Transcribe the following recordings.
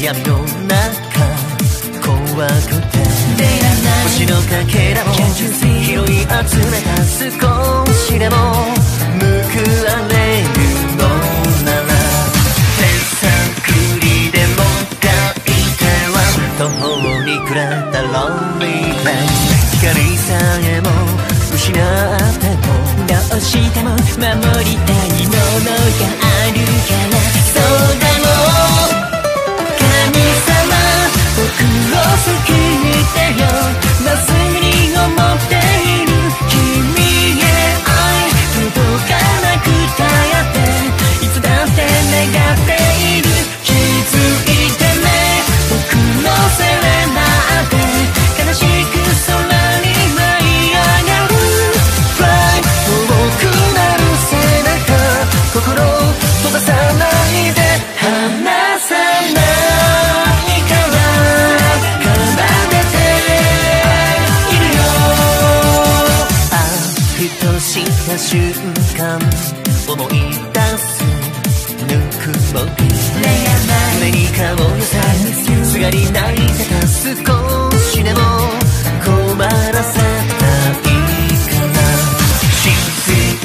闇の中怖くて星のかけらを拾い集めた少しでも報われるのなら手探りでも書いては途方に暮れたロンリープレイ光さえも失ってもどうしても守りたいした瞬間思い出すぬくもり胸に顔を寄せすがり泣いてた少しでも困らせたいから静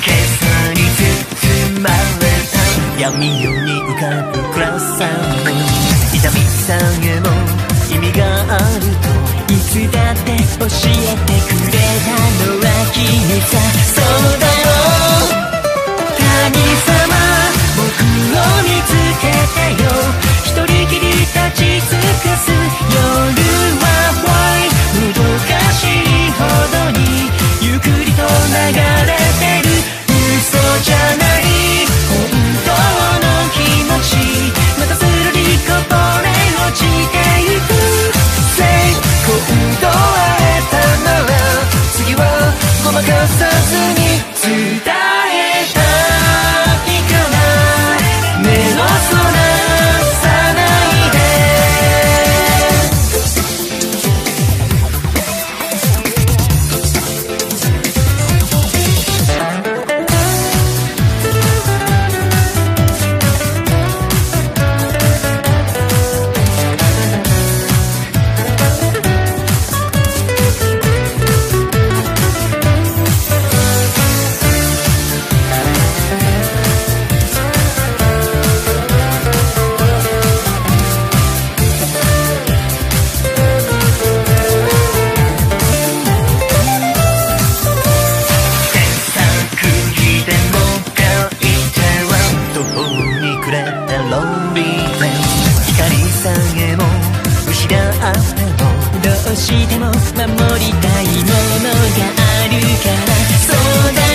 けさに包まれた闇夜に浮かぶさえも失ったもどうしても守りたいものがあるからそうだ